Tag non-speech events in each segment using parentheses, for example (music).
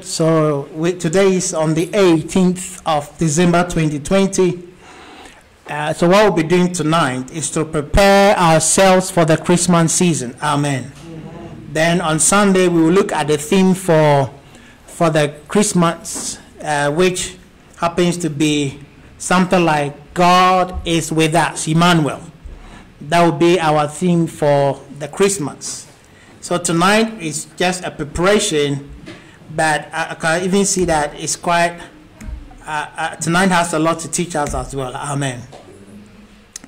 So we, today is on the 18th of December 2020. Uh, so what we'll be doing tonight is to prepare ourselves for the Christmas season. Amen. Then on Sunday we will look at the theme for for the Christmas, uh, which happens to be something like God is with us, Emmanuel. That will be our theme for the Christmas. So tonight is just a preparation but I, can even see that it's quite, uh, uh, tonight has a lot to teach us as well. Amen.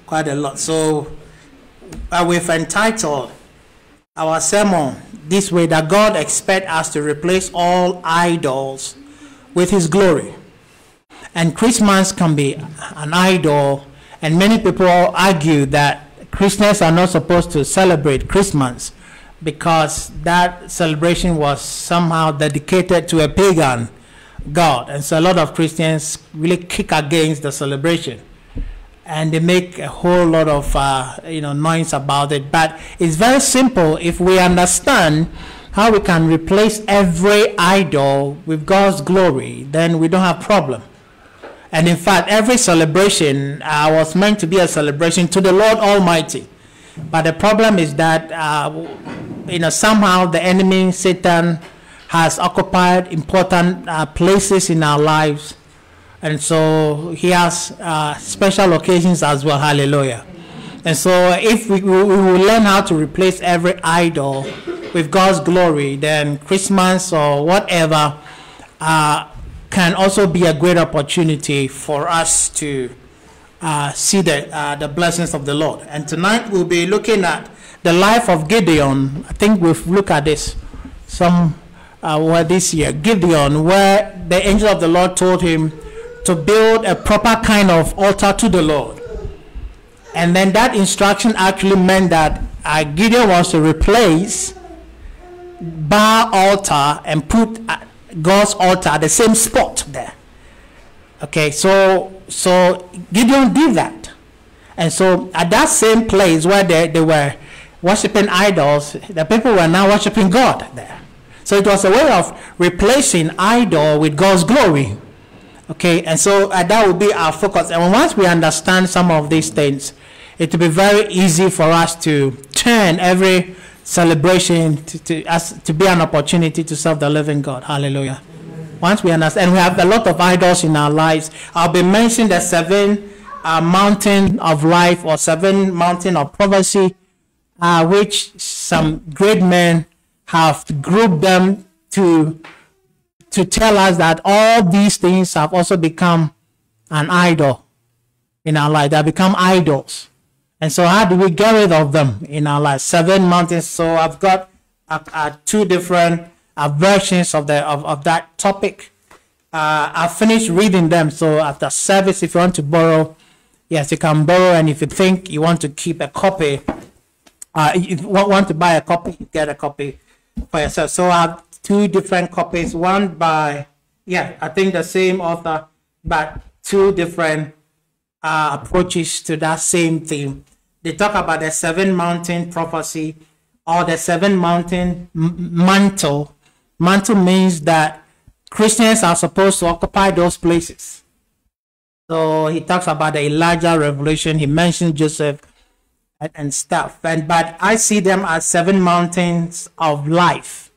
Quite a lot. So uh, we've entitled our sermon this way that God expects us to replace all idols with His glory. And Christmas can be an idol, and many people argue that Christians are not supposed to celebrate Christmas because that celebration was somehow dedicated to a pagan god. And so a lot of Christians really kick against the celebration. And they make a whole lot of uh, you know noise about it. But it's very simple if we understand how we can replace every idol with God's glory, then we don't have problem. And in fact, every celebration uh, was meant to be a celebration to the Lord Almighty. But the problem is that uh, you know, somehow the enemy, Satan, has occupied important uh, places in our lives. And so he has uh, special occasions as well. Hallelujah. And so if we, we will learn how to replace every idol with God's glory, then Christmas or whatever uh, can also be a great opportunity for us to uh, see the, uh, the blessings of the Lord. And tonight we'll be looking at the life of Gideon, I think we've looked at this some uh, this year. Gideon, where the angel of the Lord told him to build a proper kind of altar to the Lord. And then that instruction actually meant that uh, Gideon was to replace Baal altar and put uh, God's altar at the same spot there. Okay, so so Gideon did that. And so at that same place where they, they were worshiping idols, the people were now worshiping God there. So it was a way of replacing idol with God's glory. Okay, and so uh, that will be our focus. And once we understand some of these things, it will be very easy for us to turn every celebration to, to, as, to be an opportunity to serve the living God. Hallelujah. Once we understand, and we have a lot of idols in our lives. I'll be mentioning the seven uh, mountain of life or seven mountain of prophecy uh, which some great men have grouped them to to tell us that all these things have also become an idol in our life. They become idols. And so how do we get rid of them in our life? Seven mountains. So I've got uh, uh, two different uh, versions of, the, of, of that topic. Uh, I've finished reading them. So after service, if you want to borrow, yes, you can borrow. And if you think you want to keep a copy, uh, if you want to buy a copy, you get a copy for yourself. So I have two different copies. One by, yeah, I think the same author, but two different uh, approaches to that same theme. They talk about the seven mountain prophecy or the seven mountain mantle. Mantle means that Christians are supposed to occupy those places. So he talks about the Elijah revelation. He mentions Joseph and, and stuff. And but I see them as seven mountains of life.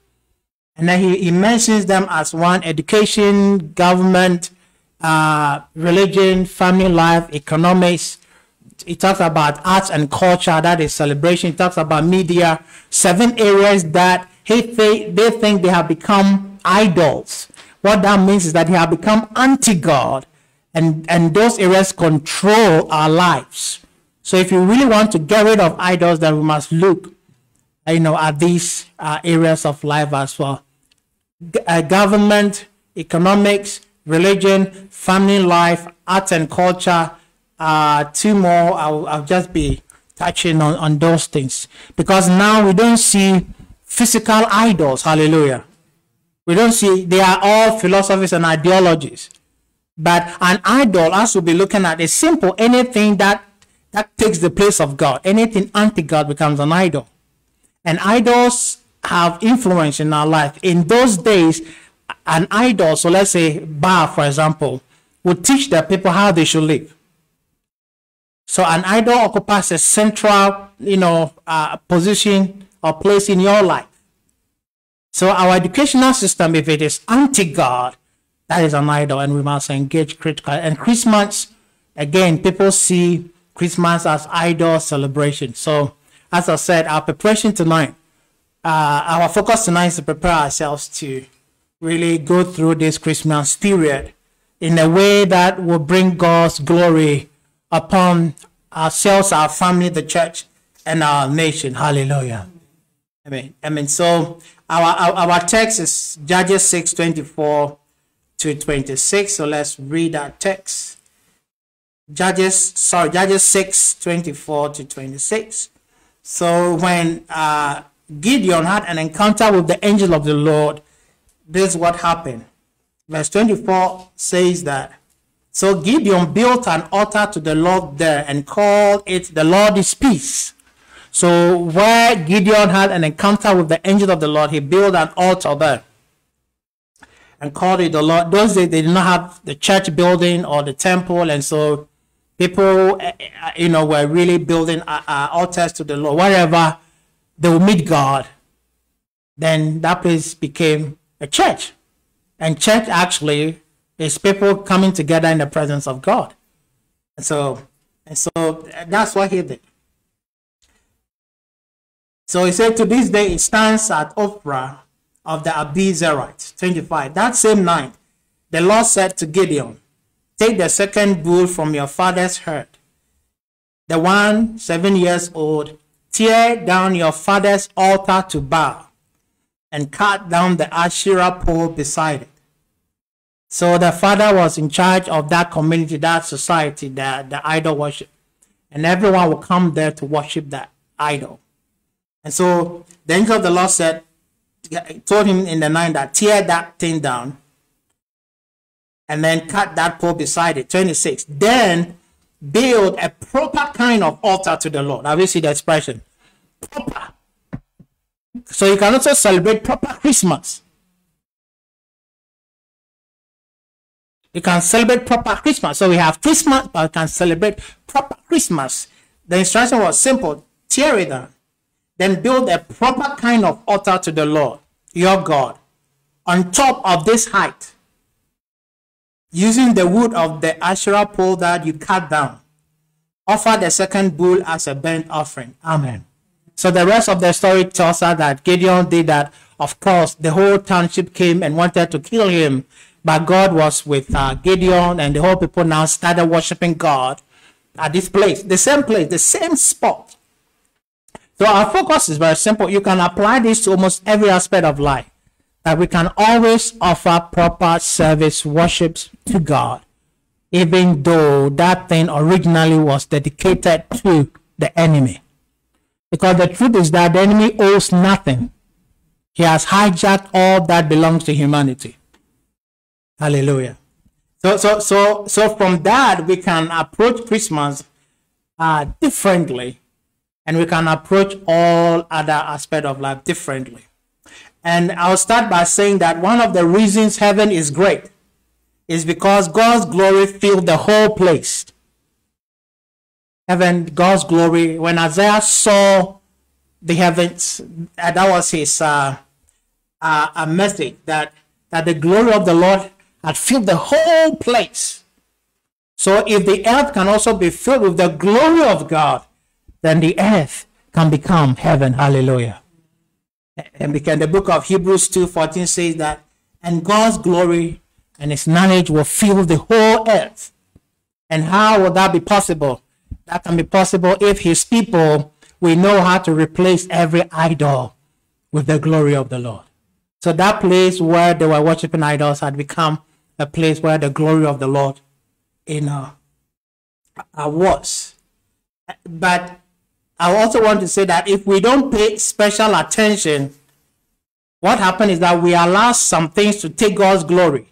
And then he, he mentions them as one education, government, uh, religion, family life, economics. He talks about arts and culture, that is celebration. He talks about media, seven areas that he th- they think they have become idols. What that means is that they have become anti God, and, and those areas control our lives. So if you really want to get rid of idols, then we must look, you know, at these uh, areas of life as well. G- uh, government, economics, religion, family life, arts and culture. Uh, two more. I'll, I'll just be touching on, on those things because now we don't see physical idols. Hallelujah. We don't see, they are all philosophies and ideologies. But an idol, as we'll be looking at, is simple anything that that takes the place of God. Anything anti God becomes an idol. And idols have influence in our life. In those days, an idol, so let's say Baal, for example, would teach the people how they should live. So an idol occupies a central, you know, uh, position or place in your life. So our educational system, if it is anti-God, that is an idol, and we must engage critically. And Christmas, again, people see Christmas as idol celebration. So, as I said, our preparation tonight, uh, our focus tonight is to prepare ourselves to really go through this Christmas period in a way that will bring God's glory upon ourselves, our family, the church, and our nation. Hallelujah. Amen. Amen. So our, our, our text is Judges 6 24 to 26. So let's read that text. Judges, sorry, Judges 6 24 to 26. So when uh, Gideon had an encounter with the angel of the Lord, this is what happened. Verse 24 says that so Gideon built an altar to the Lord there and called it the Lord is peace. So where Gideon had an encounter with the angel of the Lord, he built an altar there and called it the Lord. Those days they did not have the church building or the temple, and so people, eh, eh, you know, were really building uh, uh, altars to the Lord wherever they would meet God. Then that place became a church, and church actually is people coming together in the presence of God. And so, and so that's what he did. So he said, To this day it stands at Ophrah of the Abiezrites. 25. That same night, the Lord said to Gideon, Take the second bull from your father's herd, the one seven years old, tear down your father's altar to Baal, and cut down the Asherah pole beside it. So the father was in charge of that community, that society, the, the idol worship. And everyone will come there to worship that idol. And so the angel of the Lord said, told him in the night that tear that thing down and then cut that pole beside it. 26. Then build a proper kind of altar to the Lord. Now you see the expression? Proper. So you can also celebrate proper Christmas. You can celebrate proper Christmas. So we have Christmas, but we can celebrate proper Christmas. The instruction was simple tear it down then build a proper kind of altar to the Lord, your God, on top of this height, using the wood of the Asherah pole that you cut down. Offer the second bull as a burnt offering. Amen. So the rest of the story tells us that Gideon did that. Of course, the whole township came and wanted to kill him, but God was with uh, Gideon, and the whole people now started worshiping God at this place, the same place, the same spot so our focus is very simple. You can apply this to almost every aspect of life. That we can always offer proper service worships to God, even though that thing originally was dedicated to the enemy. Because the truth is that the enemy owes nothing. He has hijacked all that belongs to humanity. Hallelujah. So, so, so, so from that, we can approach Christmas uh, differently and we can approach all other aspects of life differently. And I'll start by saying that one of the reasons heaven is great is because God's glory filled the whole place. Heaven, God's glory, when Isaiah saw the heavens, uh, that was his uh, uh, a message that, that the glory of the Lord had filled the whole place. So if the earth can also be filled with the glory of God, then the earth can become heaven. Hallelujah. And because the book of Hebrews 2:14 says that, and God's glory and his knowledge will fill the whole earth. And how will that be possible? That can be possible if his people we know how to replace every idol with the glory of the Lord. So that place where they were worshiping idols had become a place where the glory of the Lord know, uh, was. But I also want to say that if we don't pay special attention, what happens is that we allow some things to take God's glory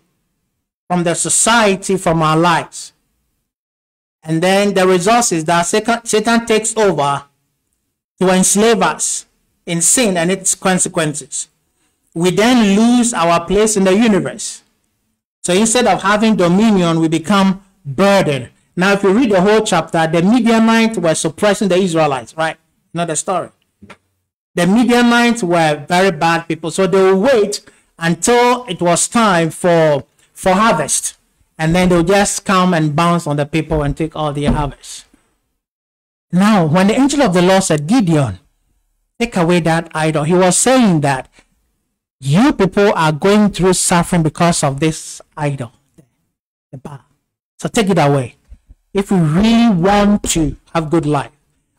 from the society, from our lives. And then the result is that Satan takes over to enslave us in sin and its consequences. we then lose our place in the universe. So instead of having dominion, we become burdened. Now, if you read the whole chapter, the Midianites were suppressing the Israelites, right? Not the story. The Midianites were very bad people, so they will wait until it was time for for harvest, and then they'll just come and bounce on the people and take all their harvest. Now, when the angel of the Lord said, Gideon, take away that idol, he was saying that you people are going through suffering because of this idol, the Baal. So take it away. If we really want to have good life,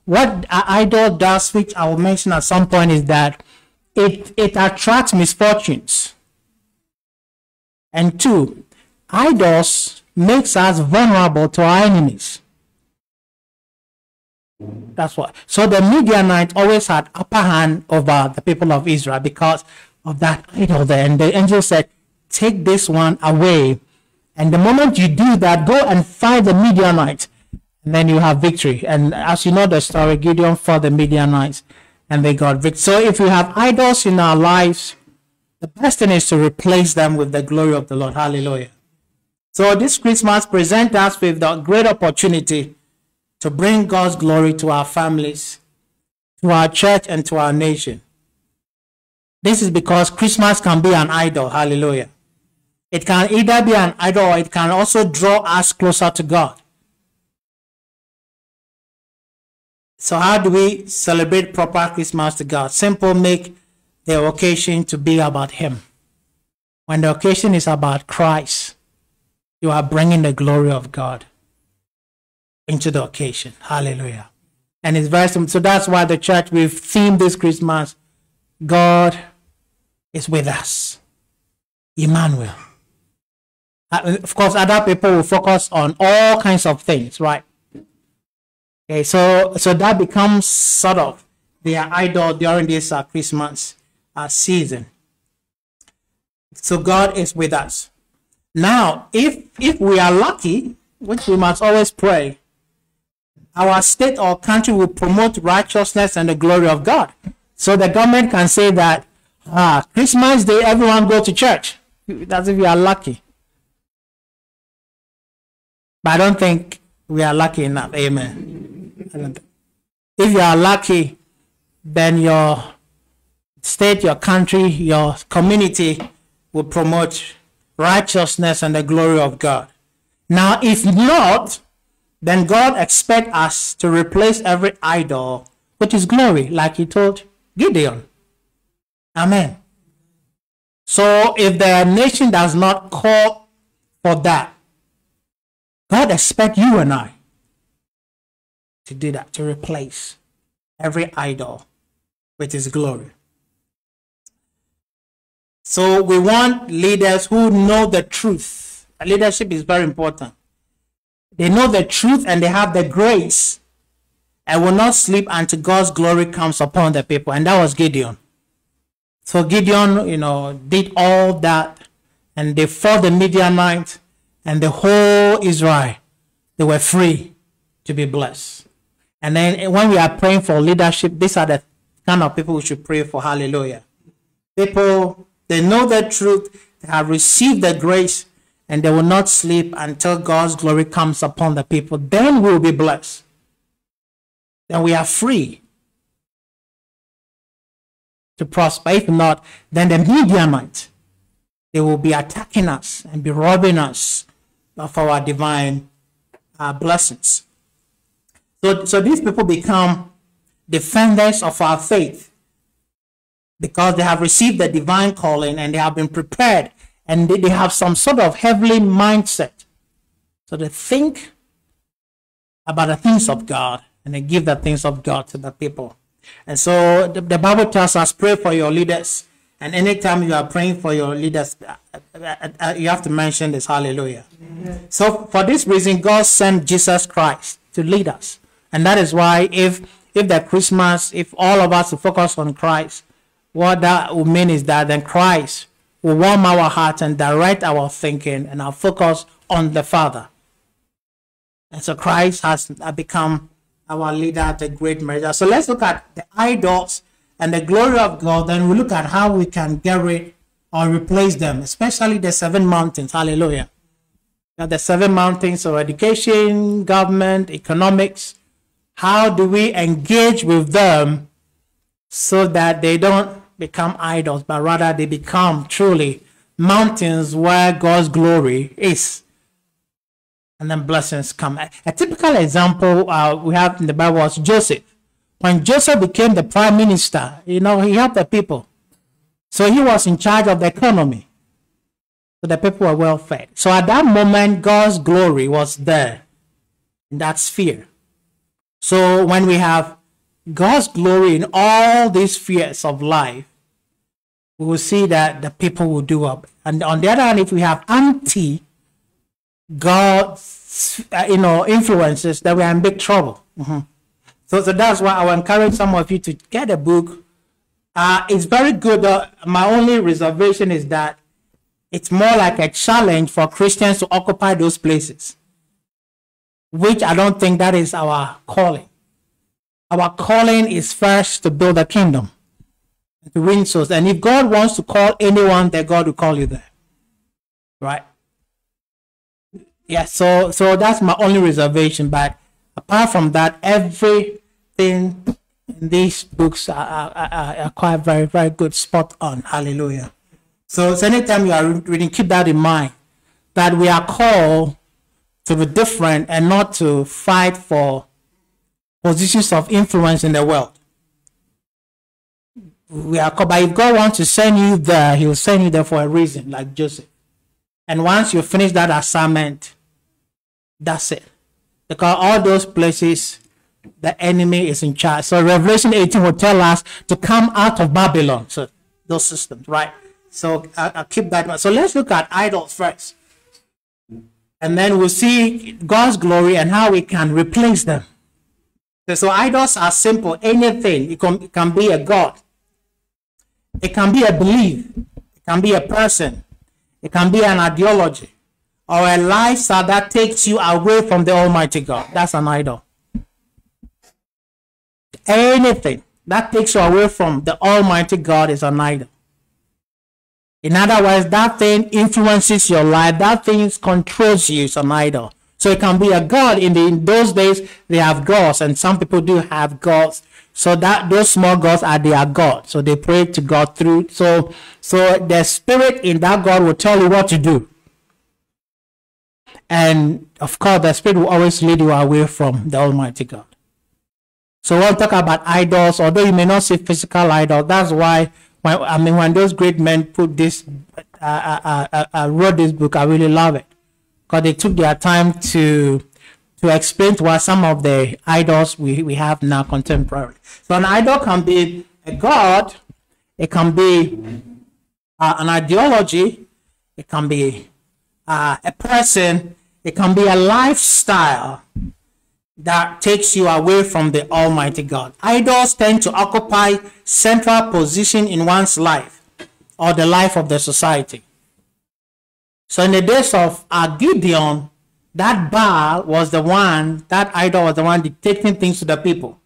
what idol does, which I will mention at some point, is that it, it attracts misfortunes. And two, idols makes us vulnerable to our enemies. That's why. So the Midianites always had upper hand over the people of Israel because of that idol there. And the angel said, Take this one away. And the moment you do that, go and fight the Midianites. And then you have victory. And as you know the story, Gideon fought the Midianites and they got victory. So if we have idols in our lives, the best thing is to replace them with the glory of the Lord. Hallelujah. So this Christmas present us with the great opportunity to bring God's glory to our families, to our church, and to our nation. This is because Christmas can be an idol. Hallelujah. It can either be an idol or it can also draw us closer to God. So, how do we celebrate proper Christmas to God? Simple, make the occasion to be about Him. When the occasion is about Christ, you are bringing the glory of God into the occasion. Hallelujah. And it's very simple. So that's why the church, we've themed this Christmas God is with us. Emmanuel. Uh, of course, other people will focus on all kinds of things, right? Okay, so so that becomes sort of their idol during this uh, Christmas uh, season. So God is with us. Now, if if we are lucky, which we must always pray, our state or country will promote righteousness and the glory of God. So the government can say that ah, Christmas Day, everyone go to church. (laughs) That's if you are lucky. But I don't think we are lucky enough. Amen. If you are lucky, then your state, your country, your community will promote righteousness and the glory of God. Now, if not, then God expects us to replace every idol with his glory, like he told Gideon. Amen. So if the nation does not call for that, God expects you and I to do that, to replace every idol with his glory. So we want leaders who know the truth. Leadership is very important. They know the truth and they have the grace and will not sleep until God's glory comes upon the people. And that was Gideon. So Gideon, you know, did all that and they fought the Midianites and the whole Israel. They were free to be blessed. And then when we are praying for leadership, these are the kind of people we should pray for. Hallelujah. People, they know the truth, they have received the grace, and they will not sleep until God's glory comes upon the people. Then we will be blessed. Then we are free to prosper. If not, then the Midianites, they will be attacking us and be robbing us of our divine uh, blessings. So, so these people become defenders of our faith because they have received the divine calling and they have been prepared and they, they have some sort of heavenly mindset. So they think about the things of God and they give the things of God to the people. And so the, the Bible tells us pray for your leaders. And anytime you are praying for your leaders, uh, uh, uh, you have to mention this. Hallelujah. So for this reason, God sent Jesus Christ to lead us. And that is why if if the Christmas, if all of us focus on Christ, what that will mean is that then Christ will warm our hearts and direct our thinking and our focus on the Father. And so Christ has become our leader, the great measure. So let's look at the idols and the glory of God, then we look at how we can get rid or replace them, especially the seven mountains. Hallelujah. Now, the seven mountains of education, government, economics. How do we engage with them so that they don't become idols, but rather they become truly mountains where God's glory is? And then blessings come. A typical example uh, we have in the Bible was Joseph. When Joseph became the prime minister, you know, he helped the people. So he was in charge of the economy. So the people were well fed. So at that moment, God's glory was there in that sphere. So when we have God's glory in all these spheres of life, we will see that the people will do up. And on the other hand, if we have anti God's uh, you know influences, then we're in big trouble. Mm-hmm. So, so that's why I will encourage some of you to get a book. Uh, it's very good. Uh, my only reservation is that it's more like a challenge for Christians to occupy those places, which I don't think that is our calling. Our calling is first to build a kingdom, to win souls. And if God wants to call anyone, then God will call you there. Right? Yeah, so so that's my only reservation. But apart from that, everything in these books are, are, are, quite very, very good, spot on. Hallelujah. So, so anytime you are reading, keep that in mind that we are called to be different and not to fight for positions of influence in the world. We are called, but if God wants to send you there, He will send you there for a reason, like Joseph. And once you finish that assignment, that's it. Because all those places, the enemy is in charge. So Revelation 18 will tell us to come out of Babylon. So those systems, right? So I, will keep that. So let's look at idols first. And then we'll see God's glory and how we can replace them. So idols are simple. Anything. It can, it can be a God. It can be a belief. It can be a person. It can be an ideology or a lifestyle that takes you away from the Almighty God. That's an idol. Anything that takes you away from the Almighty God is an idol. In other words, that thing influences your life, that thing controls you, It's an idol. So it can be a god. In, the, in those days, they have gods, and some people do have gods. So that those small gods are their god. So they pray to God through. So so the spirit in that God will tell you what to do. And of course, the Spirit will always lead you away from the Almighty God. So we'll talk about idols, although you may not see physical idols. That's why, when, I mean, when those great men put this, uh, uh, uh, uh, wrote this book, I really love it. Because they took their time to to explain to us some of the idols we, we have now contemporarily. So an idol can be a god, it can be uh, an ideology, it can be uh, a person, it can be a lifestyle that takes you away from the Almighty God. Idols tend to occupy central position in one's life or the life of the society. So in the days of uh, Gideon, that Baal was the one, that idol was the one dictating things to the people.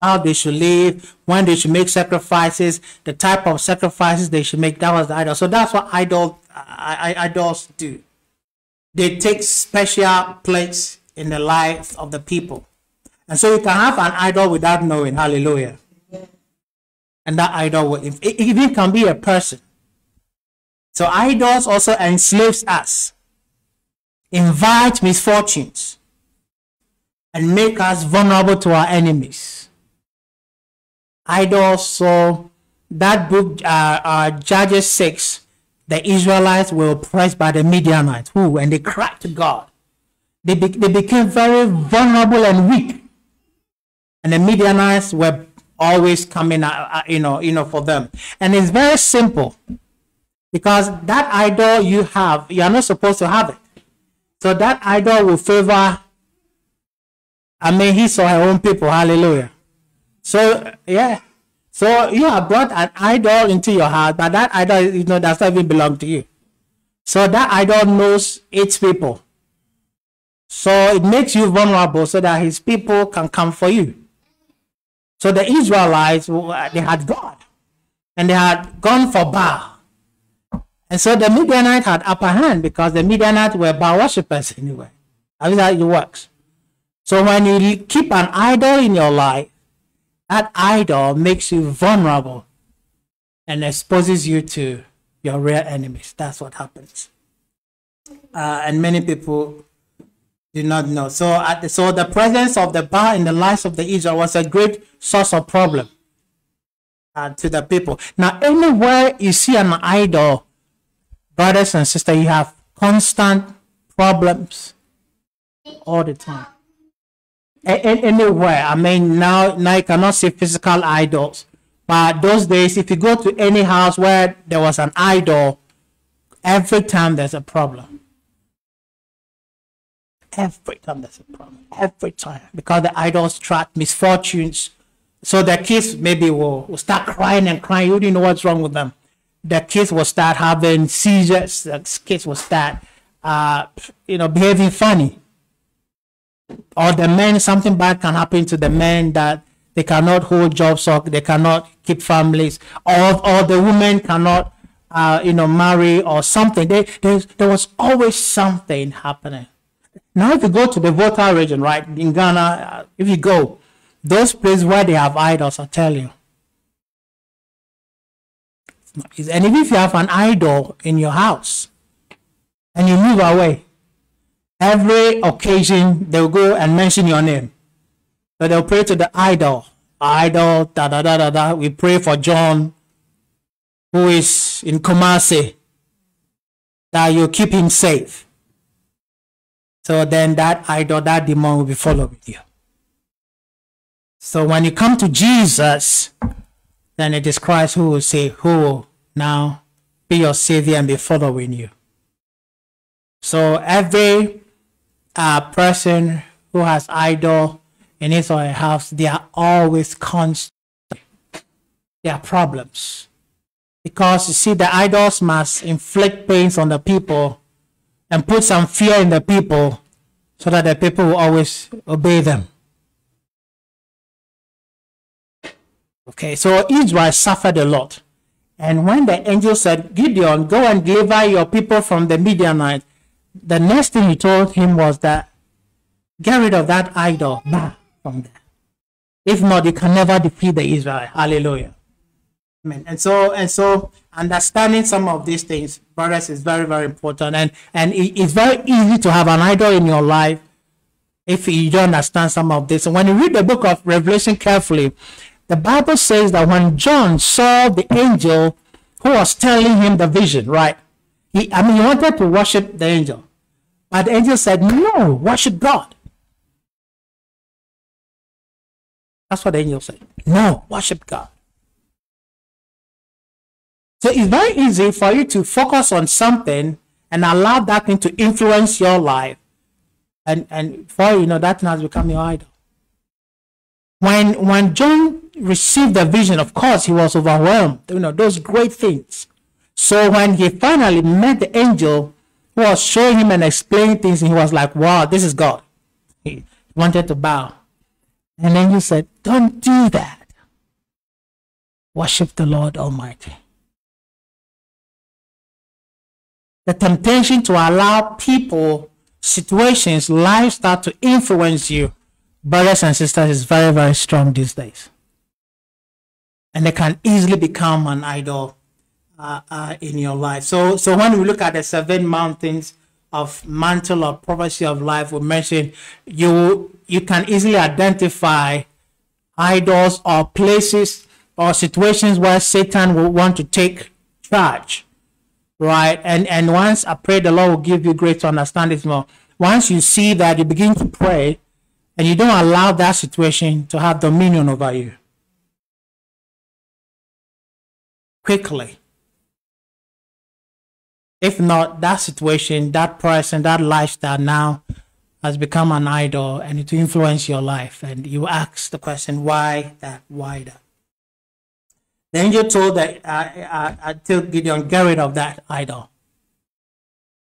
How they should live, when they should make sacrifices, the type of sacrifices they should make. That was the idol. So that's what idol idols do. They take special place in the lives of the people. And so you can have an idol without knowing. Hallelujah. And that idol will, it even can be a person. So idols also enslaves us, invite misfortunes, and make us vulnerable to our enemies. Idols, so that book, uh, uh, Judges 6, the Israelites were oppressed by the Midianites, who, and they cried to God, they, be, they became very vulnerable and weak. And the Midianites were always coming, uh, you know, you know, for them. And it's very simple, because that idol you have, you are not supposed to have it. So that idol will favor, I mean, he saw her own people. Hallelujah. So yeah, so you have brought an idol into your house, but that idol, you know, does not even belong to you. So that idol knows its people. So it makes you vulnerable so that his people can come for you. So the Israelites, uh, they had God and they had gone for Baal. And so the Midianites had upper hand because the Midianites were Baal worshippers anyway. That's how it works. So when you keep an idol in your life, that idol makes you vulnerable and exposes you to your real enemies. That's what happens. Uh, and many people do not know. So, uh, so the presence of the Baal in the lives of the Israel was a great source of problem uh, to the people. Now, anywhere you see an idol, brothers and sisters, you have constant problems all the time. Anywhere, I mean, now, now you cannot see physical idols, but those days, if you go to any house where there was an idol, every time there's a problem. Every time there's a problem. Every time. Because the idols trap misfortunes. So the kids maybe will, will start crying and crying. You didn't know what's wrong with them. The kids will start having seizures. The kids will start, uh, you know, behaving funny. Or the men, something bad can happen to the men that they cannot hold jobs or they cannot keep families. Or, or the women cannot, uh, you know, marry or something. They, there was always something happening. Now, if you go to the Volta region, right, in Ghana, uh, if you go, those places where they have idols, I tell you. And even if you have an idol in your house and you move away, every occasion they'll go and mention your name. So they'll pray to the idol. Idol, da da da da da. We pray for John, who is in Kumasi, that you keep him safe. So then that idol, that demon will be following you. So when you come to Jesus, then it is Christ who will say, who will now be your savior and be following you. So every uh, person who has idol in his or her house, they are always constant. There are problems. Because you see, the idols must inflict pains on the people and put some fear in the people so that the people will always obey them. Okay, so Israel suffered a lot. And when the angel said, Gideon, go and deliver your people from the Midianites, the next thing he told him was that get rid of that idol from there. If not, you can never defeat the Israel. Hallelujah. Amen. And so, and so, understanding some of these things, brothers, is very, very important. And and it, it's very easy to have an idol in your life if you don't understand some of this. And when you read the book of Revelation carefully, the Bible says that when John saw the angel who was telling him the vision, right? He, I mean, he wanted to worship the angel, but the angel said, "No, worship God." That's what the angel said. No, worship God. So it's very easy for you to focus on something and allow that thing to influence your life. And, and for you know, that thing has become your idol. When, when John received the vision, of course, he was overwhelmed. You know, those great things. So when he finally met the angel who was showing him and explaining things, he was like, wow, this is God. He wanted to bow. And then you said, don't do that. Worship the Lord Almighty. the temptation to allow people, situations, lifestyle to influence you, brothers and sisters, is very, very strong these days. And they can easily become an idol uh, uh, in your life. So, so when we look at the seven mountains of mantle or prophecy of life, we mentioned you you can easily identify idols or places or situations where Satan will want to take charge right? And and once I pray, the Lord will give you grace to understand it more. Once you see that, you begin to pray, and you don't allow that situation to have dominion over you. Quickly. If not, that situation, that person, that lifestyle now has become an idol and it will influence your life. And you ask the question, why that? Why that? The angel told that uh, uh, uh, tell Gideon, get rid of that idol.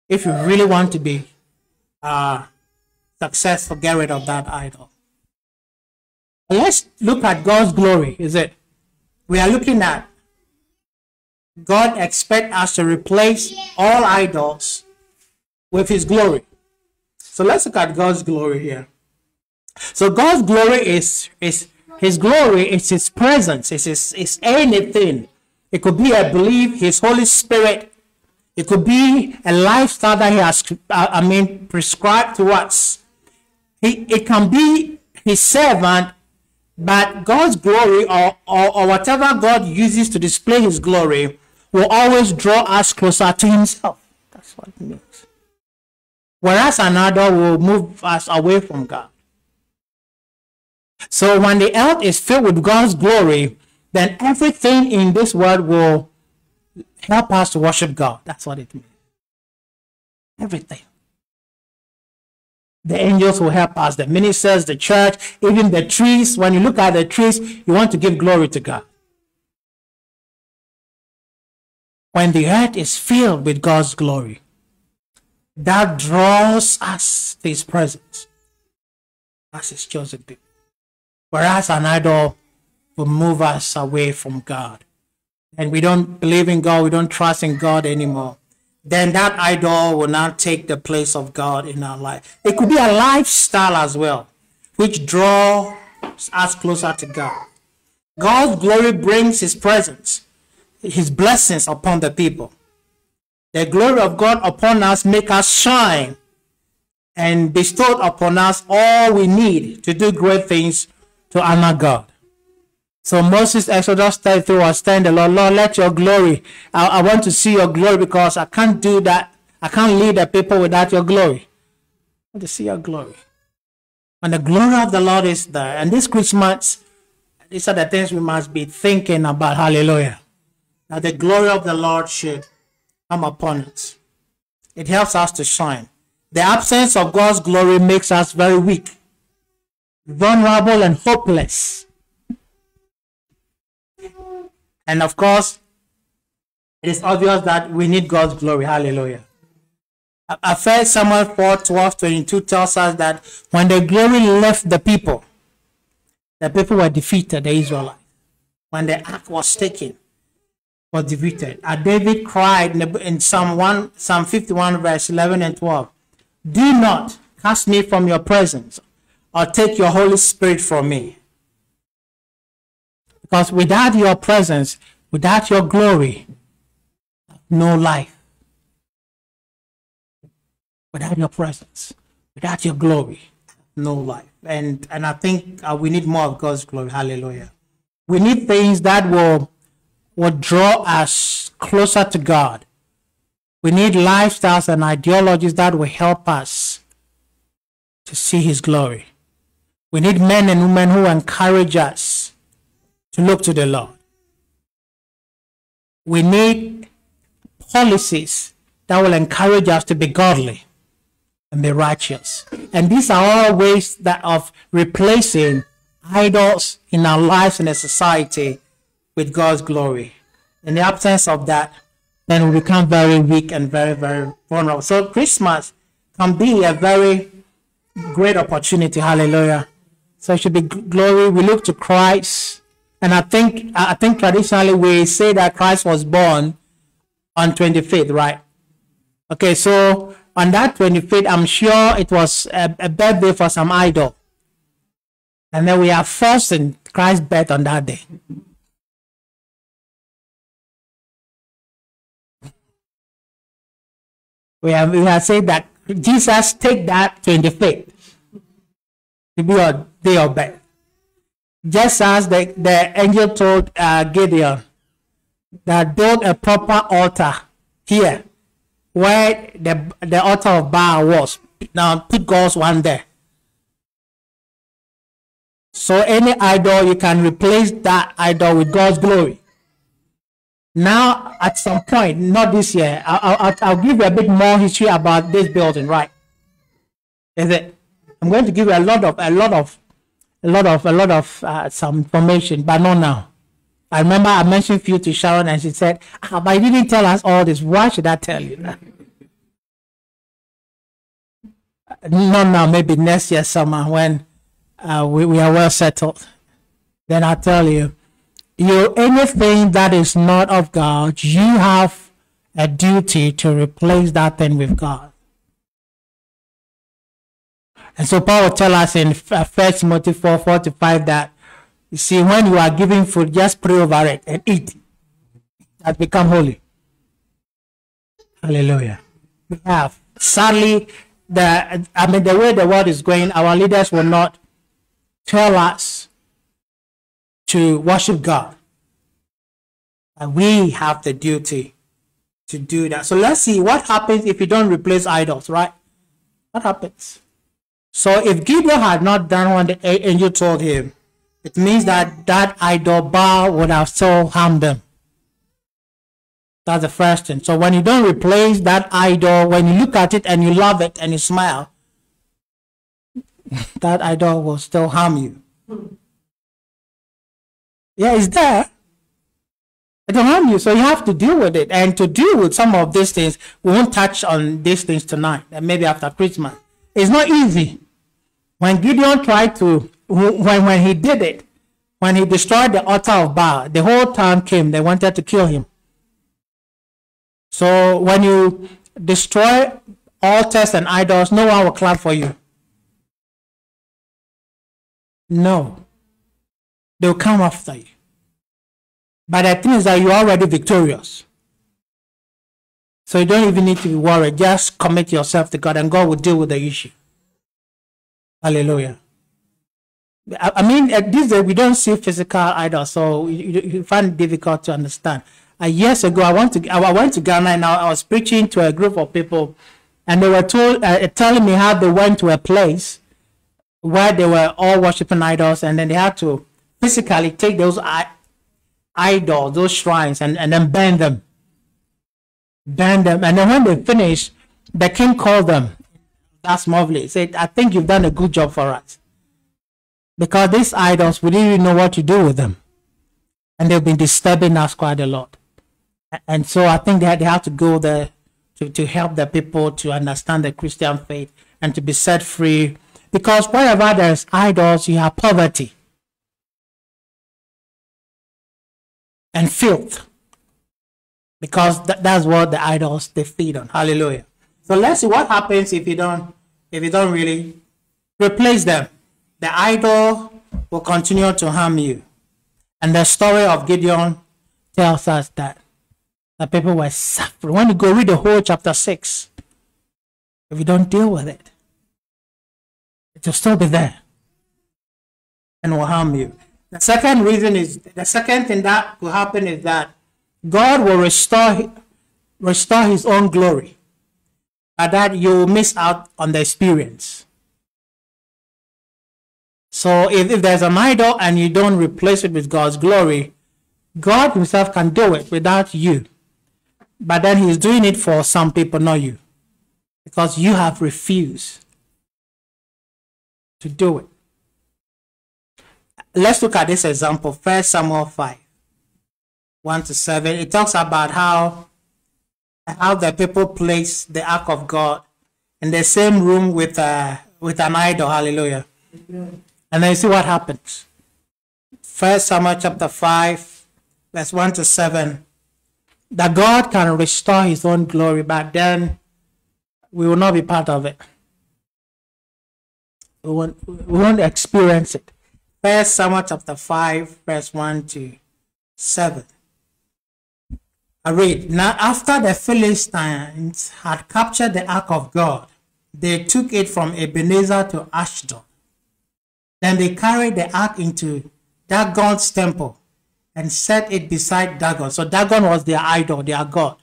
If you really want to be uh, successful, get rid of that idol. Let's look at God's glory, is it? We are looking at God expect us to replace all idols with his glory. So let's look at God's glory here. So God's glory is is his glory it's his presence, it's, his is anything. It could be, I believe, his Holy Spirit. It could be a lifestyle that he has, uh, I mean, prescribed to us. He, it can be his servant, but God's glory or, or, or whatever God uses to display his glory will always draw us closer to himself. That's what it means. Whereas another will move us away from God. So when the earth is filled with God's glory, then everything in this world will help us to worship God. That's what it means. Everything. The angels will help us, the ministers, the church, even the trees. When you look at the trees, you want to give glory to God. When the earth is filled with God's glory, that draws us to his presence as his chosen people. Whereas an idol will move us away from God. And we don't believe in God, we don't trust in God anymore. Then that idol will not take the place of God in our life. It could be a lifestyle as well, which draws us closer to God. God's glory brings his presence, his blessings upon the people. The glory of God upon us make us shine and bestowed upon us all we need to do great things to honor God. So Moses, Exodus 33 was telling the Lord, Lord, let your glory, I, I, want to see your glory because I can't do that. I can't lead the people without your glory. I want to see your glory. And the glory of the Lord is there. And this Christmas, these are the things we must be thinking about. Hallelujah. That the glory of the Lord should come upon us. It helps us to shine. The absence of God's glory makes us very weak vulnerable and hopeless. And of course, it is obvious that we need God's glory. Hallelujah. A first Samuel 4 12 22 tells us that when the glory left the people, the people were defeated, the Israelites. When the ark was taken, was defeated. And David cried in Psalm 1, Psalm 51, verse 11 and 12. Do not cast me from your presence or take your Holy Spirit from me. Because without your presence, without your glory, no life. Without your presence, without your glory, no life. And and I think uh, we need more of God's glory. Hallelujah. We need things that will will draw us closer to God. We need lifestyles and ideologies that will help us to see His glory. We need men and women who encourage us to look to the Lord. We need policies that will encourage us to be godly and be righteous. And these are all ways that of replacing idols in our lives and in society with God's glory. In the absence of that, then we become very weak and very, very vulnerable. So Christmas can be a very great opportunity, hallelujah, so it should be glory. We look to Christ. And I think I think traditionally we say that Christ was born on 25th, right? Okay, so on that 25th, I'm sure it was a, a birthday for some idol. And then we are forcing Christ's birth on that day. We have, we have said that Jesus take that 25th to be your day of birth. Just as the, the angel told uh, Gideon that build a proper altar here where the, the altar of Baal was. Now put God's one there. So any idol, you can replace that idol with God's glory. Now, at some point, not this year, I'll, I'll, I'll give you a bit more history about this building, right? Is it? I'm going to give you a lot of a lot of a lot of a lot of uh, some information, but not now. I remember I mentioned few to Sharon, and she said, ah, "But you didn't tell us all this. Why should I tell you?" (laughs) not now. Maybe next year summer when uh, we, we are well settled. then I'll tell you, you anything that is not of God, you have a duty to replace that thing with God. And so Paul will tell us in uh, First Timothy 4 4 to 5 that you see, when you are giving food, just pray over it and eat. That become holy. Hallelujah. We have. Sadly, the I mean the way the world is going, our leaders will not tell us to worship God. And we have the duty to do that. So let's see what happens if you don't replace idols, right? What happens? So if Gideon had not done what the angel told him, it means that that idol Baal would have still harmed them. That's the first thing. So when you don't replace that idol, when you look at it and you love it and you smile, (laughs) that idol will still harm you. Yeah, it's there. It'll harm you. So you have to deal with it. And to deal with some of these things, we won't touch on these things tonight and maybe after Christmas. It's not easy. When Gideon tried to, when, when he did it, when he destroyed the altar of Baal, the whole town came. They wanted to kill him. So when you destroy altars and idols, no one will clap for you. No. They'll come after you. But the thing is that you're already victorious. So you don't even need to be worried. Just commit yourself to God and God will deal with the issue. Hallelujah. I mean, at this day, we don't see physical idols, so you, you find it difficult to understand. Uh, years ago, I went to I went to Ghana and I, was preaching to a group of people, and they were told uh, telling me how they went to a place where they were all worshiping idols, and then they had to physically take those idols, those shrines, and, and then burn them. Burn them. And then when they finished, the king called them. That's lovely. He said, I think you've done a good job for us. Because these idols, we didn't even know what to do with them. And they've been disturbing us quite a lot. And so I think that they have to go there to, to help the people to understand the Christian faith and to be set free. Because wherever there's idols, you have poverty. And filth. Because th- that's what the idols they feed on. Hallelujah. So let's see what happens if you don't if you don't really replace them. The idol will continue to harm you. And the story of gideon tells us that the people were suffering. When you go read the whole chapter 6 if you don't deal with it it will still be there and will harm you the second reason is the second thing that will happen is that God will restore restore His own glory, and that you miss out on the experience. So if, if there's an idol and you don't replace it with God's glory, God Himself can do it without you. But then He's doing it for some people, not you, because you have refused to do it let's look at this example. First Samuel 5, 1 to 7. It talks about how how the people place the ark of God in the same room with uh, with an idol. Hallelujah. And then you see what happens. First Samuel chapter 5, verse 1 to 7. That God can restore his own glory, but then we will not be part of it. We won't, we won't experience it. First Samuel chapter 5, verse 1 to 7. I read, Now after the Philistines had captured the ark of God, they took it from Ebenezer to Ashdod. Then they carried the ark into Dagon's temple and set it beside Dagon. So Dagon was their idol, their god.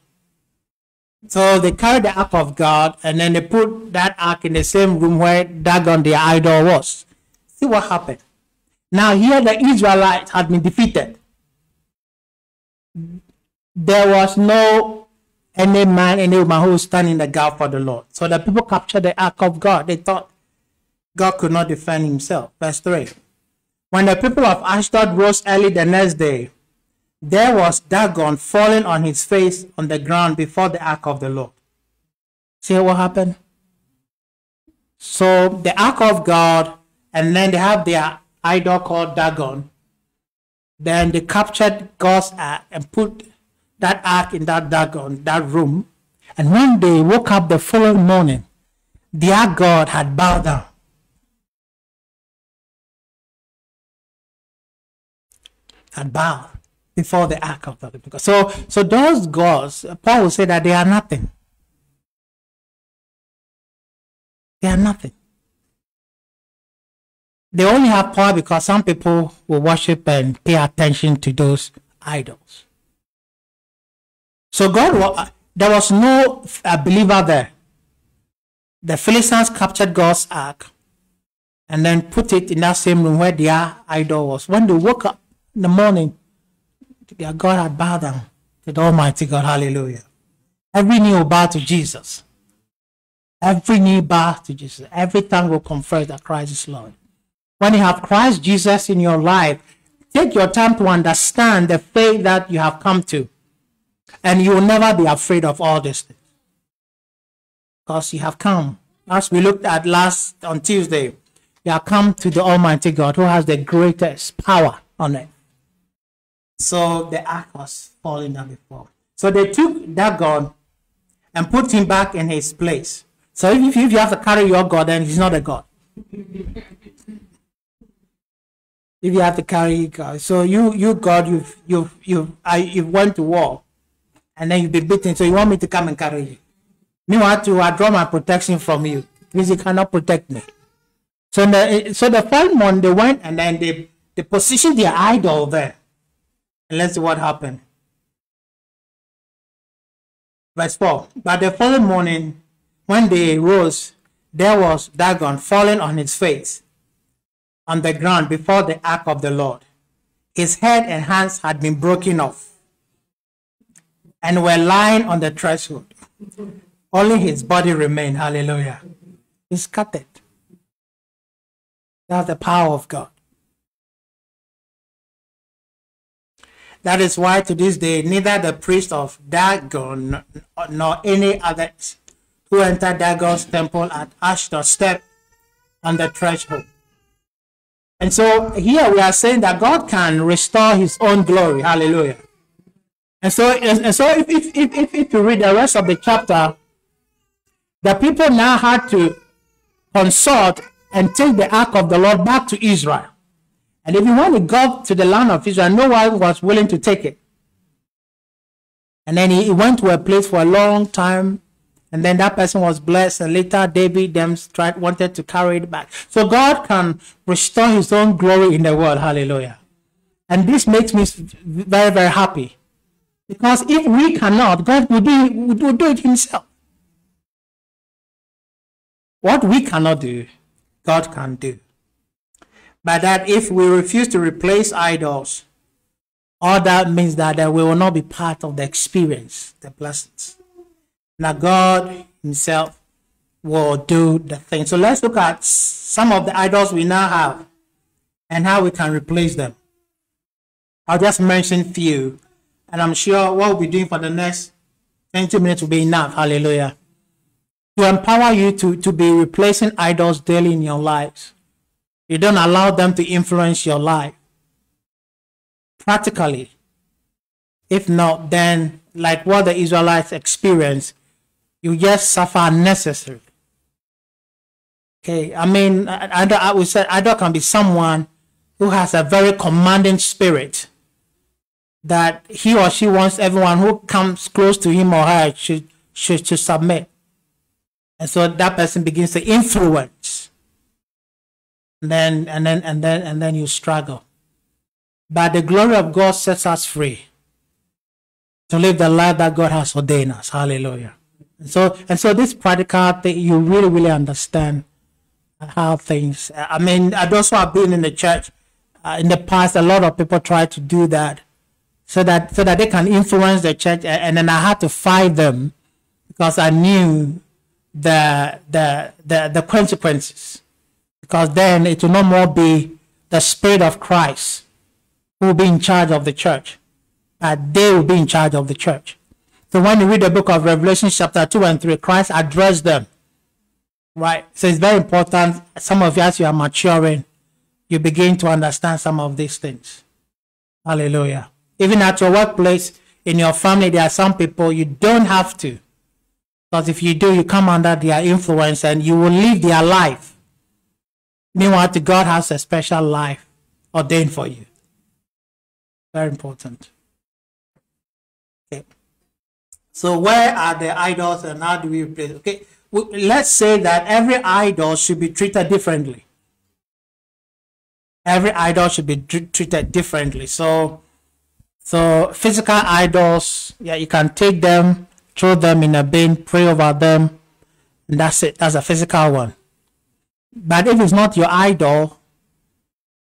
So they carried the ark of God and then they put that ark in the same room where Dagon, their idol, was. See what happened. Now, here the Israelites had been defeated. There was no any man, any woman who was standing in the gap for the Lord. So the people captured the ark of God. They thought God could not defend himself. Verse 3. When the people of Ashdod rose early the next day, there was Dagon falling on his face on the ground before the ark of the Lord. See what happened? So the ark of God, and then they have their idol called Dagon. Then they captured God's ark uh, and put that ark in that Dagon, that room. And when they woke up the following morning, their God had bowed down. Had bowed before the ark of the living God. So, so those gods, Paul will say that they are nothing. They are nothing. They only have power because some people will worship and pay attention to those idols. So God, there was no believer there. The Philistines captured God's ark and then put it in that same room where their idol was. When they woke up in the morning, their God had bowed down to the Almighty God. Hallelujah. Every knee will bow to Jesus. Every knee bow to Jesus. Every tongue will confess that Christ is Lord. When you have Christ Jesus in your life, take your time to understand the faith that you have come to. And you will never be afraid of all these things. Because you have come. As we looked at last on Tuesday, you have come to the Almighty God who has the greatest power on it. So the ark was falling down before. So they took that God and put him back in his place. So if, if you have to carry your God, then he's not a God. (laughs) if you have to carry God, so you you God, you've you've you've I you went to war, and then you've been beaten. So you want me to come and carry you? Meanwhile, to withdraw my protection from you because you cannot protect me. So the so the following one they went and then they they positioned their idol there. And let's see what happened. Verse 4. But the following morning, when they rose, there was Dagon falling on his face on the ground before the ark of the Lord. His head and hands had been broken off and were lying on the threshold. Only his body remained. Hallelujah. He's scattered. That's the power of God. That is why to this day, neither the priest of Dagon nor any others who enter Dagon's temple at Ashdod step on the threshold. And so here we are saying that God can restore his own glory. Hallelujah. And so, and so if, if, if, if you read the rest of the chapter, the people now had to consult and take the ark of the Lord back to Israel. And if you want to go to the land of Israel, no one was willing to take it. And then he went to a place for a long time, and then that person was blessed, and later David them tried wanted to carry it back. So God can restore his own glory in the world. Hallelujah. And this makes me very, very happy. Because if we cannot, God will do, will do it himself. What we cannot do, God can do. But that if we refuse to replace idols, all that means that, that we will not be part of the experience, the blessings. Now God Himself will do the thing. So let's look at some of the idols we now have and how we can replace them. I'll just mention few, and I'm sure what we'll be doing for the next 20 minutes will be enough. Hallelujah. To empower you to, to be replacing idols daily in your lives. You don't allow them to influence your life. Practically. If not, then, like what the Israelites experienced, you just suffer unnecessarily. Okay, I mean, I, I, I would say idol can be someone who has a very commanding spirit that he or she wants everyone who comes close to him or her should, should, should submit. And so that person begins to influence and then and then and then and then you struggle. But the glory of God sets us free to live the life that God has ordained us. Hallelujah. And so and so this practical thing, you really really understand how things. I mean, I also have been in the church uh, in the past. A lot of people try to do that, so that so that they can influence the church, and then I had to fight them because I knew the the the, the consequences because then it will no more be the Spirit of Christ who will be in charge of the church, but they will be in charge of the church. So when you read the book of Revelation, chapter 2 and 3, Christ addressed them. Right? So it's very important. Some of you, as you are maturing, you begin to understand some of these things. Hallelujah. Even at your workplace, in your family, there are some people you don't have to. Because if you do, you come under their influence and you will live their life. Meanwhile, God has a special life ordained for you. Very important. So, where are the idols and how do we replace? Okay, let's say that every idol should be treated differently. Every idol should be treated differently. So, so physical idols, yeah, you can take them, throw them in a bin, pray over them, and that's it. That's a physical one. But if it's not your idol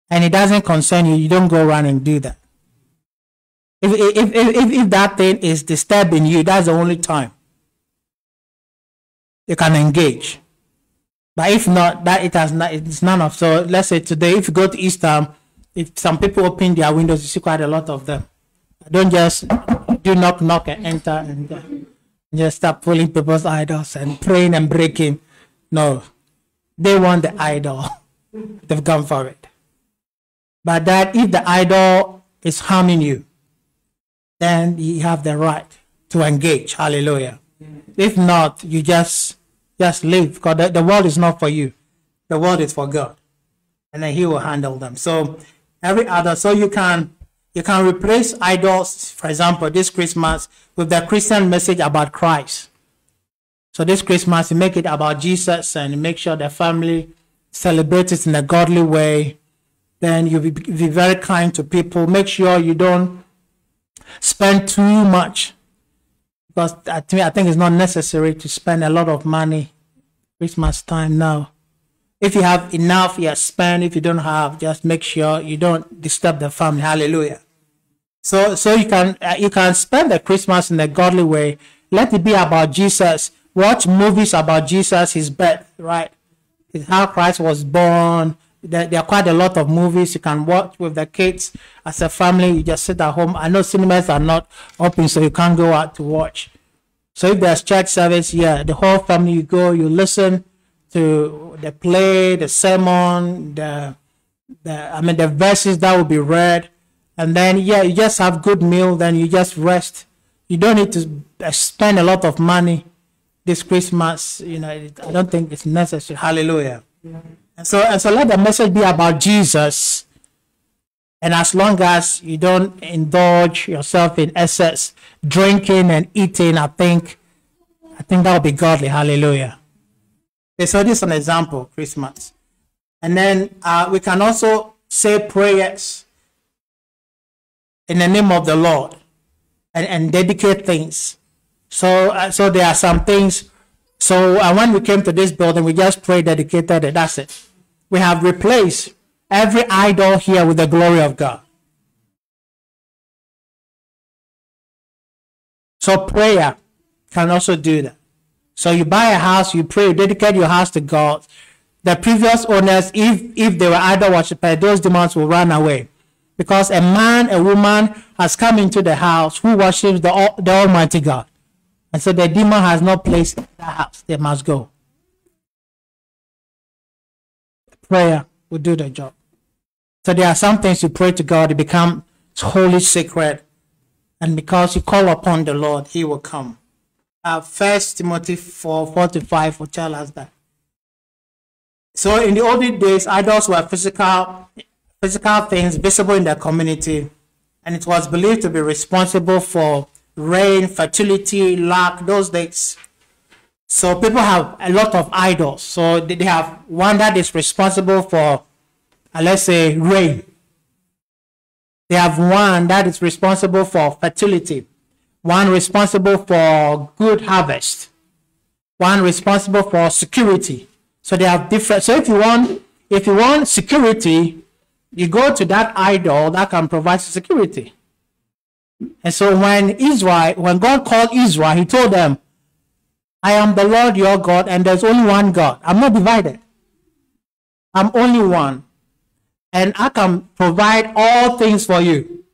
and it doesn't concern you, you don't go around and do that. If, if, if, if, that thing is disturbing you, that's the only time you can engage. But if not, that it has not, it's none of. So let's say today, if you go to Eastern, if some people open their windows, you see quite a lot of them. Don't just do knock knock and enter and uh, just start pulling people's idols and praying and breaking. No, they want the idol. (laughs) They've gone for it. But that if the idol is harming you, then you have the right to engage. Hallelujah. If not, you just just leave because the, the world is not for you. The world is for God. And then he will handle them. So every other so you can you can replace idols, for example, this Christmas with the Christian message about Christ. So this Christmas, you make it about Jesus and make sure the family celebrates it in a godly way. Then you be, be very kind to people. Make sure you don't spend too much because I think, I think it's not necessary to spend a lot of money Christmas time now. If you have enough, yes, spend. If you don't have, just make sure you don't disturb the family. Hallelujah. So, so you can uh, you can spend the Christmas in a godly way. Let it be about Jesus. Watch movies about Jesus, His birth, right? How Christ was born. There, there are quite a lot of movies you can watch with the kids as a family. You just sit at home. I know cinemas are not open, so you can't go out to watch. So if there's church service, yeah, the whole family you go, you listen to the play, the sermon, the the I mean the verses that will be read and then yeah you just have good meal then you just rest you don't need to uh, spend a lot of money this christmas you know i don't think it's necessary hallelujah yeah. And so and so let the message be about jesus and as long as you don't indulge yourself in excess drinking and eating i think i think that will be godly hallelujah okay, so this is an example christmas and then uh, we can also say prayers in the name of the Lord and, and dedicate things. So, uh, so there are some things. So uh, when we came to this building, we just prayed, dedicated it. That's it. We have replaced every idol here with the glory of God. So prayer can also do that. So you buy a house, you pray, you dedicate your house to God. The previous owners, if if they were idol worshippers, those demons will run away because a man, a woman has come into the house who worships the, the Almighty God. And so the demon has no place in the house. They must go. Prayer will do the job. So there are some things you pray to God, it becomes holy sacred. And because you call upon the Lord, he will come. Uh, First Timothy 4, 4 to 5 will tell us that. So in the olden days, idols were physical physical things visible in the community, and it was believed to be responsible for rain, fertility, luck, those days. So people have a lot of idols. So they have one that is responsible for, uh, let's say, rain. They have one that is responsible for fertility, one responsible for good harvest, one responsible for security. So they have different. So if you want, if you want security, you go to that idol that can provide security. And so when Israel, when God called Israel, he told them, I am the Lord your God, and there's only one God. I'm not divided. I'm only one. And I can provide all things for you.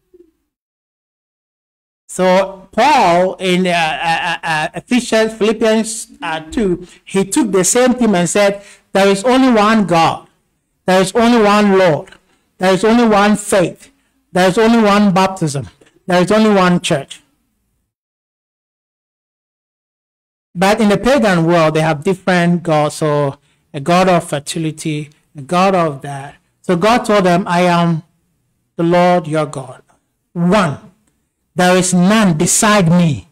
So Paul in uh, uh, uh, Ephesians, Philippians uh, 2, he took the same theme and said, there is only one God. There is only one Lord. There is only one faith. There is only one baptism. There is only one church. But in the pagan world, they have different gods. So a god of fertility, a god of that. So God told them, I am the Lord your God. One. There is none beside me.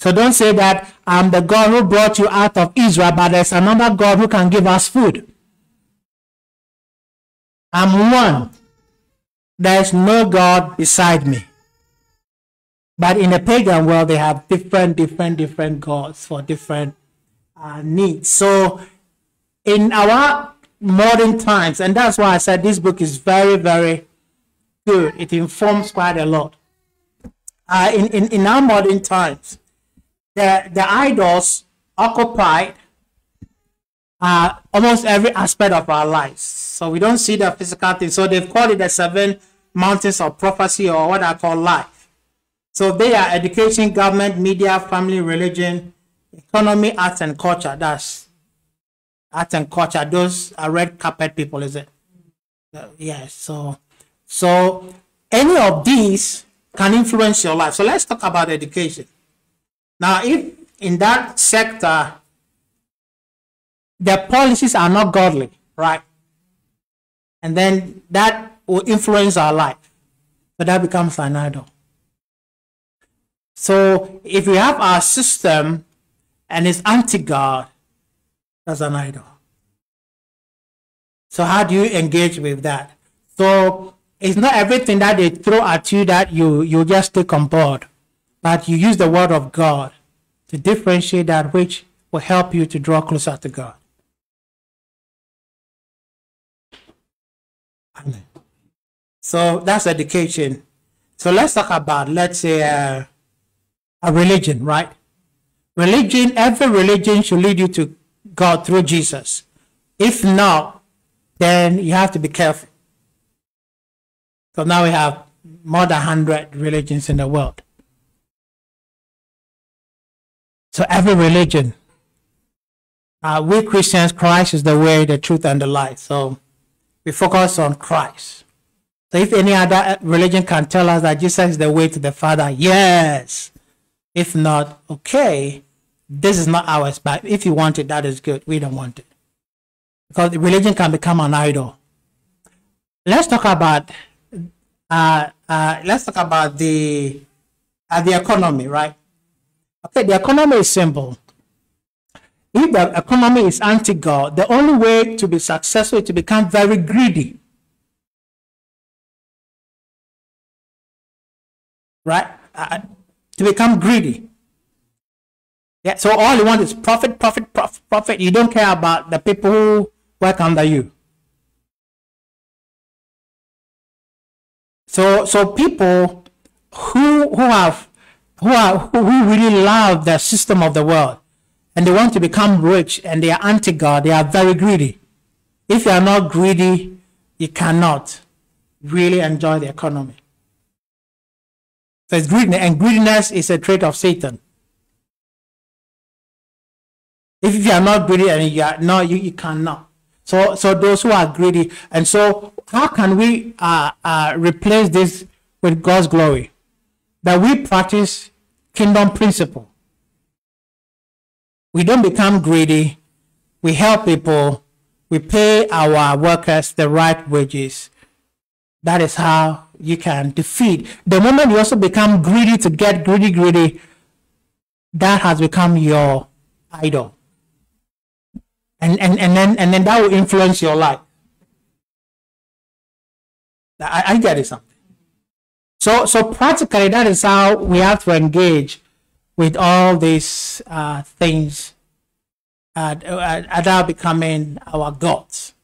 So don't say that I'm the God who brought you out of Israel, but there's another God who can give us food. I'm one. There's no God beside me. But in the pagan world, they have different, different, different gods for different uh, needs. So in our modern times, and that's why I said this book is very, very good. It informs quite a lot. Uh, in, in, in our modern times, the, the idols occupied uh, almost every aspect of our lives. So we don't see the physical thing. So they've called it the seven mountains of prophecy or what I call life. So they are education, government, media, family, religion, economy, arts, and culture. That's arts and culture. Those are red carpet people, is it? Uh, yes. So, so any of these can influence your life. So let's talk about education. Now, if in that sector, the policies are not godly, right? And then that will influence our life. But that becomes an idol. So if we have our system and it's anti-God, that's an idol. So how do you engage with that? So it's not everything that they throw at you that you, you just take on board. But you use the word of God to differentiate that which will help you to draw closer to God. Amen. So that's education. So let's talk about, let's say, uh, a religion, right? Religion, every religion should lead you to God through Jesus. If not, then you have to be careful. So now we have more than 100 religions in the world. So every religion, uh, we Christians, Christ is the way, the truth, and the life. So we focus on Christ. So if any other religion can tell us that Jesus is the way to the Father, yes. If not, okay. This is not ours, but if you want it, that is good. We don't want it. Because religion can become an idol. Let's talk about uh, uh, let's talk about the uh, the economy, right? Okay, the economy is simple. If the economy is anti-God, the only way to be successful is to become very greedy. Right? Uh, to become greedy. Yeah, so all you want is profit, profit, profit, profit. You don't care about the people who work under you. So, so people who who have who are who really love the system of the world and they want to become rich and they are anti-God, they are very greedy. If you are not greedy, you cannot really enjoy the economy. So it's greediness, and greediness is a trait of Satan. If you are not greedy and you are no, you, you cannot. So, so those who are greedy, and so how can we uh, uh, replace this with God's glory? That we practice kingdom principle. We don't become greedy. We help people. We pay our workers the right wages. That is how you can defeat. The moment you also become greedy to get greedy, greedy, that has become your idol. And, and, and, then, and then that will influence your life. I, I get it something. So, so practically, that is how we have to engage with all these uh, things uh, that are becoming our gods.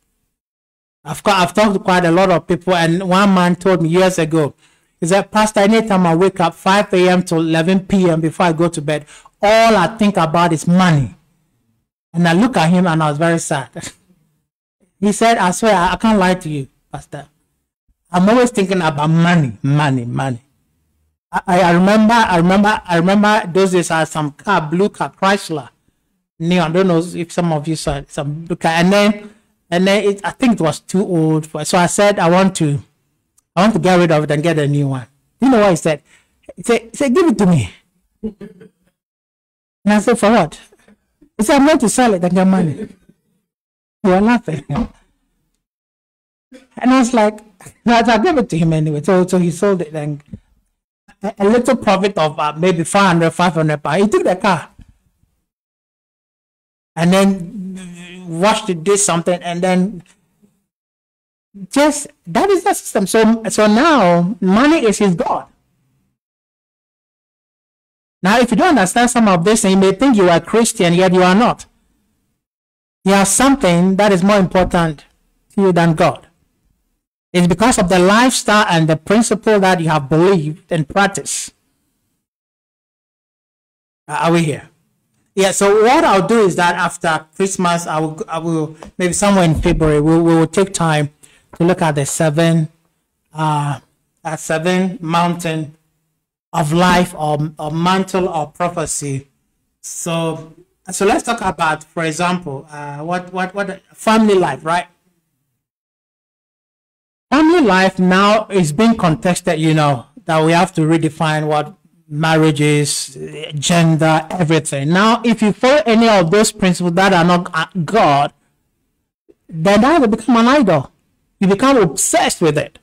I've, I've talked to quite a lot of people, and one man told me years ago, he said, Pastor, anytime I wake up 5 a.m. to 11 p.m. before I go to bed, all I think about is money. And I look at him and I was very sad. (laughs) he said, I swear, I can't lie to you, Pastor. I'm always thinking about money, money, money. I, I remember, I remember, I remember those days I had some car, blue car, Chrysler. New, I don't know if some of you saw some blue car, and then, and then it, I think it was too old for. So I said I want to, I want to get rid of it and get a new one. You know what he said? He said, he said give it to me. (laughs) And I said, for what? He said, I'm going to sell it and get money. You are laughing. And I was like, I gave it to him anyway. So, so he sold it and a, a little profit of uh, maybe 500, 500 pounds. He took the car and then washed to do something, and then just that is the system. So, so now money is his God. Now, if you don't understand some of this, and you may think you are Christian, yet you are not. You have something that is more important to you than God. It's because of the lifestyle and the principle that you have believed and practiced. Are we here? Yeah, so what I'll do is that after Christmas, I will, I will maybe somewhere in February, we, we will take time to look at the seven, uh, uh, seven mountain of life or, or mantle or prophecy. So, so let's talk about, for example, uh, what, what, what family life, right? Family life now is being contested, you know, that we have to redefine what marriage is, gender, everything. Now, if you follow any of those principles that are not God, then that will become an idol. You become obsessed with it.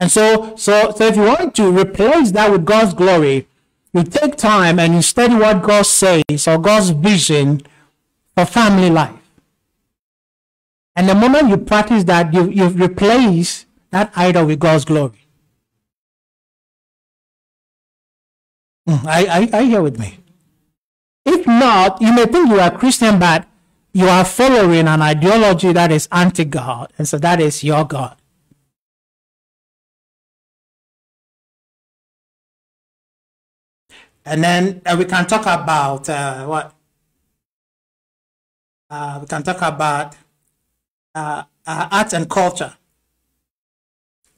And so, so, so if you want to replace that with God's glory, you take time and you study what God says or God's vision for family life. And the moment you practice that, you, you replace that idol with God's glory. I, I, I hear with me. If not, you may think you are Christian, but you are following an ideology that is anti God, and so that is your God. And then uh, we can talk about uh, what? Uh, we can talk about uh, uh, art and culture,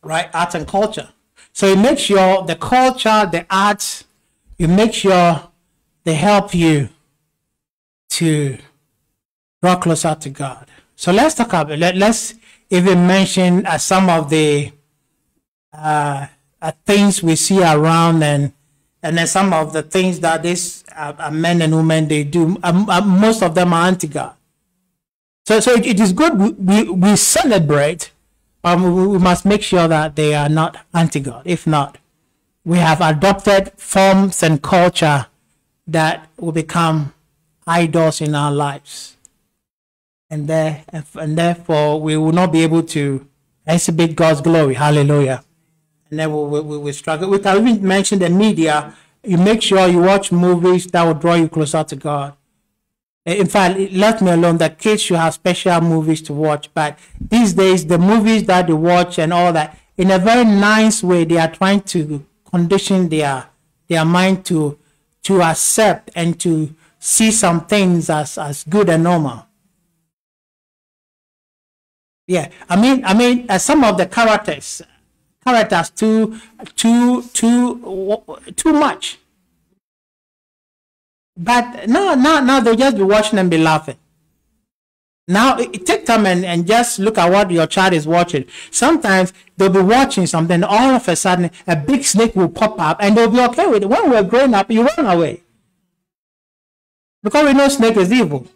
right? Art and culture. So you make sure the culture, the arts, you make sure they help you to draw closer to God. So let's talk about. Let, let's even mention uh, some of the uh, things we see around and and then some of the things that these uh, uh men and women they do, um, uh, most of them are anti-God. So, so it, it is good we, we, we celebrate, but we, we must make sure that they are not anti-God. If not, we have adopted forms and culture that will become idols in our lives. And, there, and therefore, we will not be able to exhibit God's glory. Hallelujah and then we, we, we struggle. We can even mention the media. You make sure you watch movies that will draw you closer to God. In fact, let me alone. The kids should have special movies to watch. But these days, the movies that they watch and all that, in a very nice way, they are trying to condition their their mind to to accept and to see some things as as good and normal. Yeah, I mean, I mean, uh, some of the characters characters too too too too much. But now now now they'll just be watching and be laughing. Now take time and, and just look at what your child is watching. Sometimes they'll be watching something, all of a sudden a big snake will pop up and they'll be okay with it. When we're growing up, you run away. Because we know snake is evil.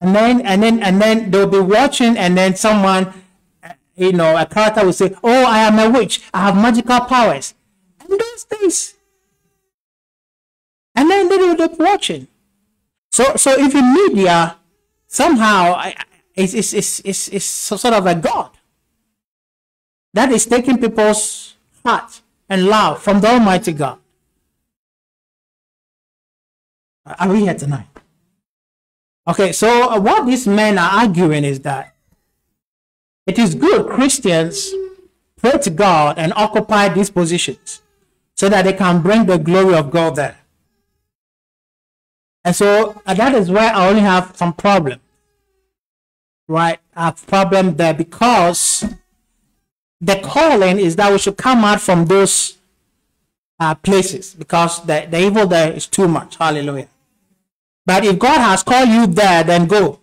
And then and then and then they'll be watching and then someone you know, a character will say, Oh, I am a witch, I have magical powers. And those things. And then they will be watching. So so if in media somehow it's, it's, it's, it's, it's sort of a God that is taking people's heart and love from the Almighty God. Are we here tonight? Okay, so what these men are arguing is that it is good Christians pray to God and occupy these positions so that they can bring the glory of God there. And so and that is where I only have some problem. Right? a problem there because the calling is that we should come out from those uh, places because the, the evil there is too much. Hallelujah. But if God has called you there, then go.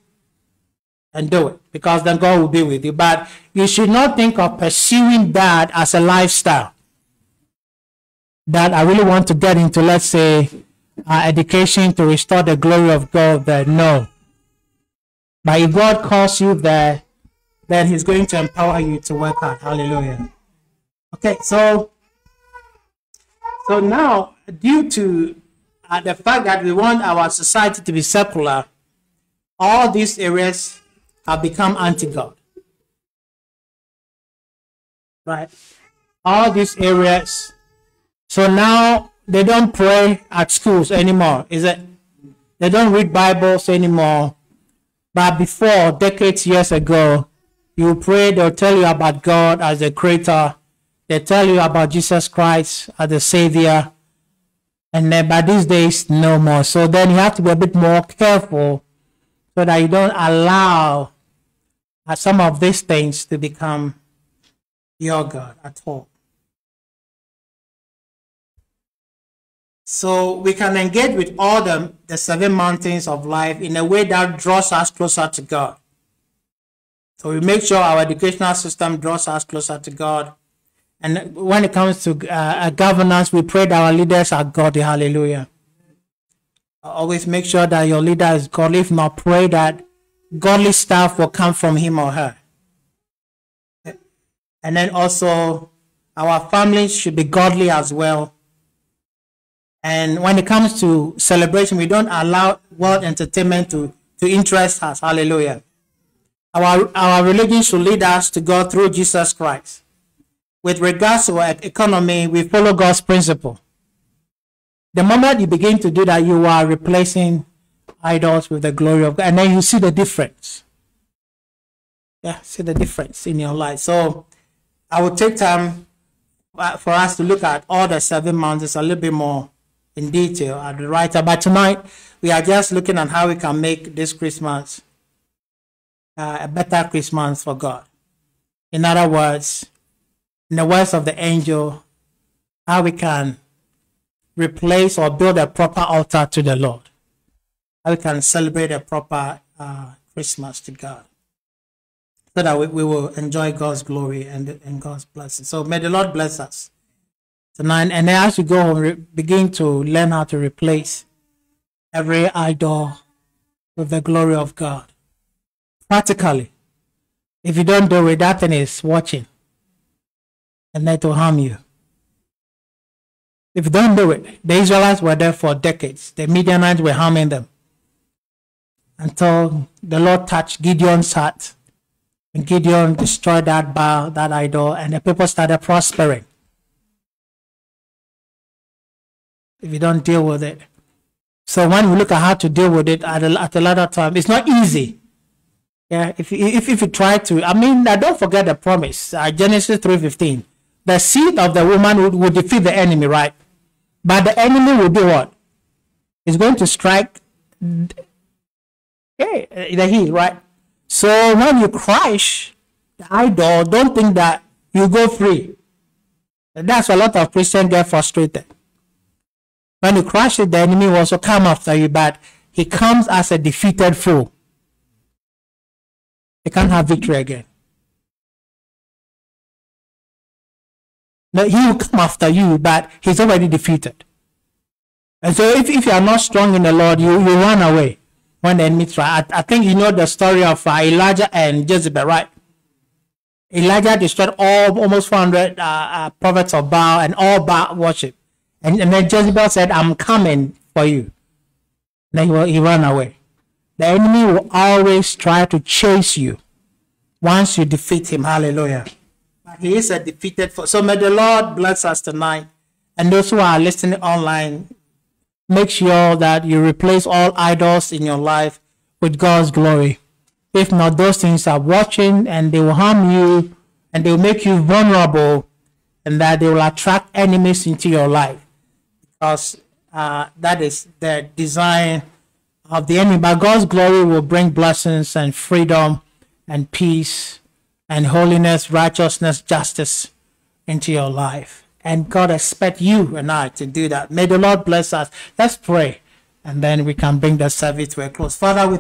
and do it because then God will be with you. But you should not think of pursuing that as a lifestyle. That I really want to get into, let's say, uh, education to restore the glory of God. That no. But if God calls you there, then He's going to empower you to work hard. Hallelujah. Okay, so so now due to uh, the fact that we want our society to be secular, all these areas have become anti-God. Right? All these areas. So now they don't pray at schools anymore, is it? They don't read Bibles anymore. But before, decades, years ago, you pray, they'll tell you about God as the creator. They tell you about Jesus Christ as the savior. And then by these days, no more. So then you have to be a bit more careful so that you don't allow uh, some of these things to become your God at all. So we can engage with all the, the seven mountains of life in a way that draws us closer to God. So we make sure our educational system draws us closer to God. And when it comes to uh, governance, we pray that our leaders are godly. Hallelujah. Always make sure that your leader is godly. If not, pray that godly stuff will come from him or her. And then also, our families should be godly as well and when it comes to celebration, we don't allow world entertainment to, to interest us. Hallelujah. Our, our religion should lead us to God through Jesus Christ. With regards to our economy, we follow God's principle. The moment you begin to do that, you are replacing idols with the glory of God. And then you see the difference. Yeah, see the difference in your life. So I will take time uh, for us to look at all the seven mountains a little bit more in detail at the writer. But tonight, we are just looking at how we can make this Christmas uh, a better Christmas for God. In other words, in the words of the angel, how we can replace or build a proper altar to the Lord. How we can celebrate a proper uh, Christmas to God. So that we, we will enjoy God's glory and, and God's blessing. So may the Lord bless us And then as you go home, begin to learn how to replace every idol with the glory of God. Practically. If you don't do it, that thing is watching. And that will harm you. If you don't do it, the Israelites were there for decades. The Midianites were harming them. Until the Lord touched Gideon's heart. And Gideon destroyed that Baal, that idol, and the people started prospering. If you don't deal with it. So when we look at how to deal with it at a, at a time, it's not easy. Yeah, if, if, if you try to, I mean, don't forget the promise, uh, Genesis 3.15. The seed of the woman would, would defeat the enemy, right? But the enemy will do what? It's going to strike okay, uh, the heel, right? So when you crush the idol, don't think that you go free. That's a lot of Christians get frustrated. When you crush it, the enemy will also come after you, but he comes as a defeated foe. He can't have victory again. No, he will come after you, but he's already defeated. And so if, if you are not strong in the Lord, you, you run away when the enemy tries. I, I think you know the story of uh, Elijah and Jezebel, right? Elijah destroyed all almost 400 uh, uh, prophets of Baal and all Baal worship. And, and then Jezebel said, I'm coming for you. Then he, he ran away. The enemy will always try to chase you once you defeat him. Hallelujah. He is a defeated foe. So may the Lord bless us tonight. And those who are listening online, make sure that you replace all idols in your life with God's glory. If not, those things are watching and they will harm you and they will make you vulnerable and that they will attract enemies into your life because uh, that is the design of the enemy. But God's glory will bring blessings and freedom and peace and holiness, righteousness, justice into your life. And God expects you and I to do that. May the Lord bless us. Let's pray. And then we can bring the service to a close. Father, we